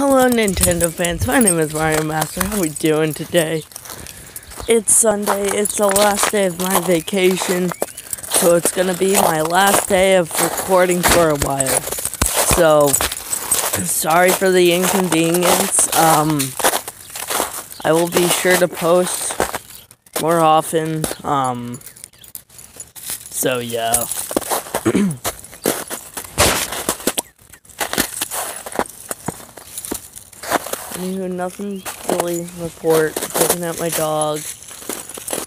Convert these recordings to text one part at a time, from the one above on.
Hello, Nintendo fans. My name is Mario Master. How are we doing today? It's Sunday. It's the last day of my vacation, so it's gonna be my last day of recording for a while. So, sorry for the inconvenience. Um, I will be sure to post more often. Um, so yeah. Nothing really report. Picking up my dog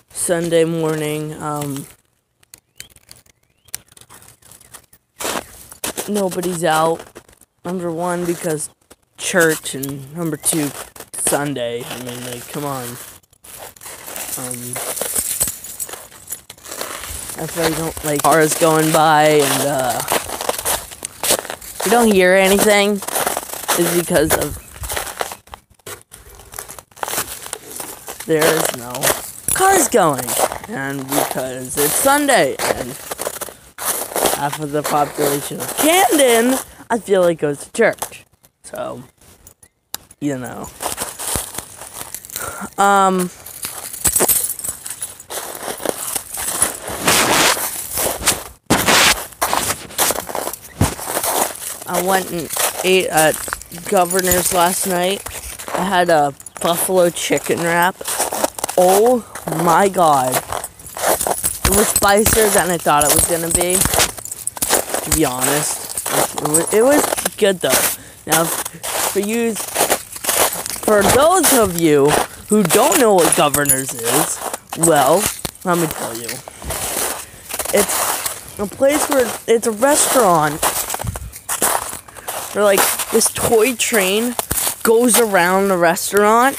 Sunday morning. Um, nobody's out. Number one, because church, and number two, Sunday. I mean, like, come on. Um, that's why you don't like cars going by and uh, you don't hear anything. Is because of there's no cars going, and because it's Sunday, and half of the population of Camden, I feel like goes to church. So, you know. Um. I went and ate at Governor's last night. I had a buffalo chicken wrap. Oh my god. It was spicier than I thought it was gonna be. To be honest. It was, it was good though. Now, for you, for those of you who don't know what Governor's is, well, let me tell you. It's a place where it's a restaurant where like this toy train goes around the restaurant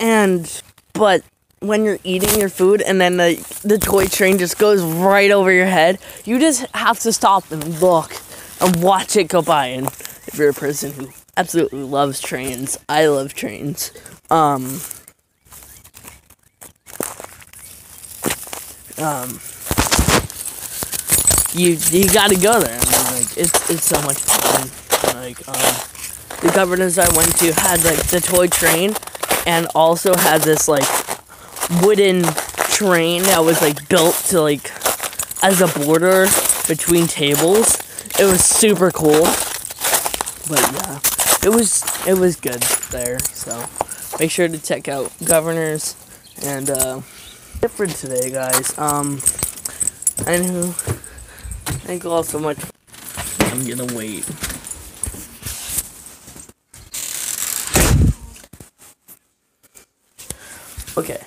and but when you're eating your food and then the the toy train just goes right over your head, you just have to stop and look and watch it go by. And if you're a person who absolutely loves trains, I love trains. Um, um, you you gotta go there. I mean, like it's it's so much fun. Like um, the governors I went to had like the toy train, and also had this like wooden train that was like built to like as a border between tables. It was super cool. But yeah, it was it was good there. So make sure to check out governors and uh, different today, guys. Um, anywho, thank you all so much. I'm gonna wait. Okay.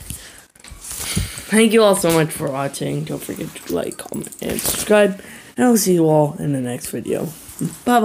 Thank you all so much for watching. Don't forget to like, comment, and subscribe. And I'll see you all in the next video. Bye bye.